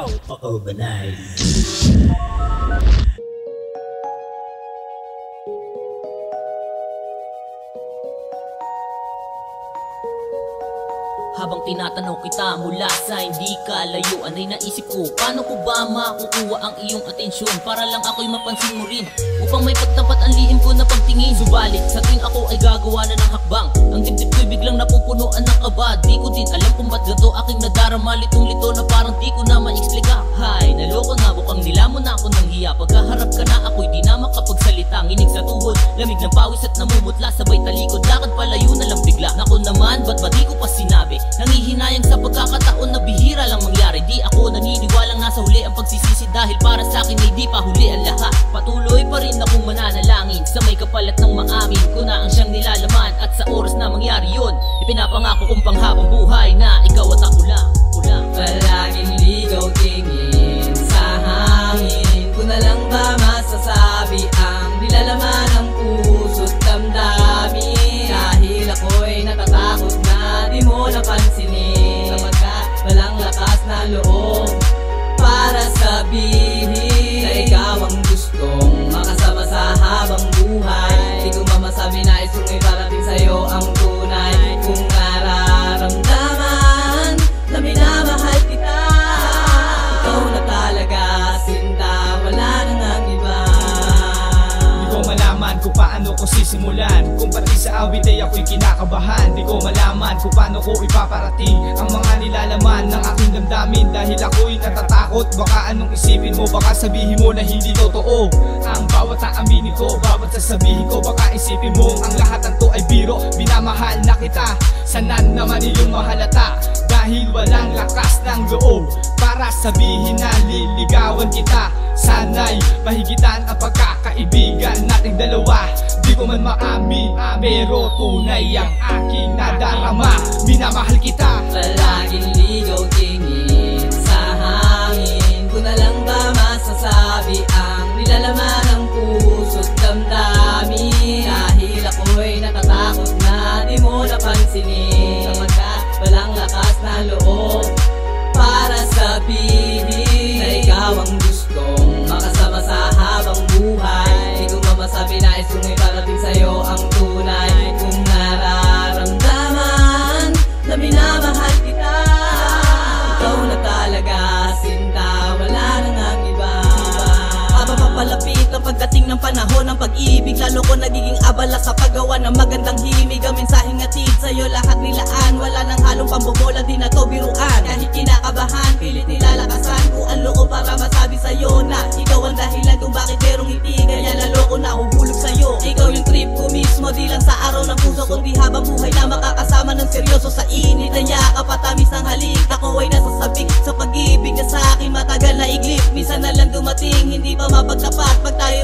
Pa-overnight Habang tinatanong kita mula sa hindi ka layuan ay naisip ko Paano ko ba makukuha ang iyong atensyon? Para lang ako'y mapansin mo rin Upang may pagtapat ang lihim ko na pagtingin. Subalit sa tuwing ako ay gagawa na ng hakbang Ang dibdib ko'y biglang napupunuan ng kaba Di ko din alam kung ba't gato aking nadarama. Litong lito na parang di ko na ma-explika Hay, naloko na bukang nilamon na ako ng hiya. Pagkaharap ka na ako'y di na makapagsalita. Nginig sa tuhod, lamig ng pawis at namumutla. Sabay talikod, lakad palayo na lang bigla. Nako naman, ba't ba di ko pa sinabi? Nangihinayang sa pagkakataon na bihira lang mangyari. Di ako naniniwalang nasa huli ang pagsisisi Dahil para sa akin ay di pa huli ang lahat. Patuloy pa rin akong mananalangin. Sa may kapalat ng maamin ko na ang siyang nilalaman. At sa oras na mangyari yun Ipinapangako kong panghabang buhay na ikaw at ako lang. Palaging ligaw tingin sa hangin. Ko na lang ba masasabi ang nilalaman ng puso't damdamin? Dahil ako'y natatakot na di mo napansinin. Sapagkat walang lakas na loob para sabihin kung sisimulan. Kung pati sa awit ay ako'y kinakabahan? Di ko malaman kung paano ko ipaparating Ang mga nilalaman ng aking damdamin. Dahil ako'y natatakot. Baka anong isipin mo? Baka sabihin mo na hindi totoo Ang bawat aaminin ko. Bawat sasabihin ko Baka isipin mo Ang lahat ng to ay biro. Minamahal na kita. Sanan naman iyong mahalata. Dahil walang lakas ng loob Para sabihin na liligawan kita. Sana'y mahigitan ang pagkakaibigan nating dalawa ko man maamin Pero tunay ang aking nadarama. Minamahal kita panahon ng pag-ibig Lalo ko nagiging abala sa paggawa ng magandang himig. Ang mensaheng hatid sa'yo lahat nilaan. Wala nang halong pambobola, di na to biruan. Kahit kinakabahan, pilit nilalakasan. Ko ang loko para masabi sa'yo na Ikaw ang dahilan kung bakit merong ngiti Kaya lalo ko nahuhulog sa'yo. Ikaw yung trip ko mismo, di lang sa araw ng puso Kundi habang buhay na makakasama ng seryoso Sa init. Na yakap at tamis ng halik Ako ay nasasabik sa pag-ibig na sa akin Matagal na iglip, minsan na lang dumating Hindi pa mapagtapat. Pag tayo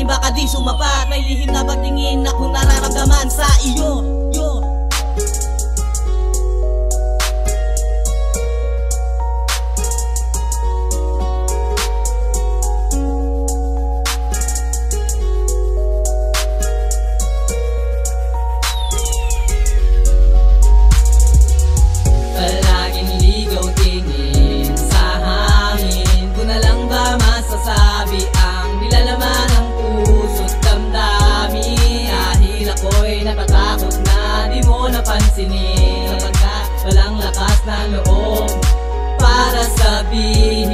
baka di sumapat May lihim na pagtingin na kung nararamdaman sa iyo sabihin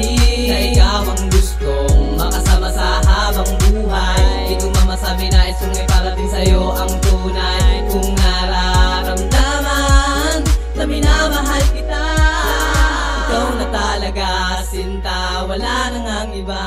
Na ikaw ang gustong makasama sa habang buhay. Di ko mamasabi na isungay parating sa'yo ang tunay Kung nararamdaman na minamahal kita. Ikaw na talaga sinta, wala nang ang iba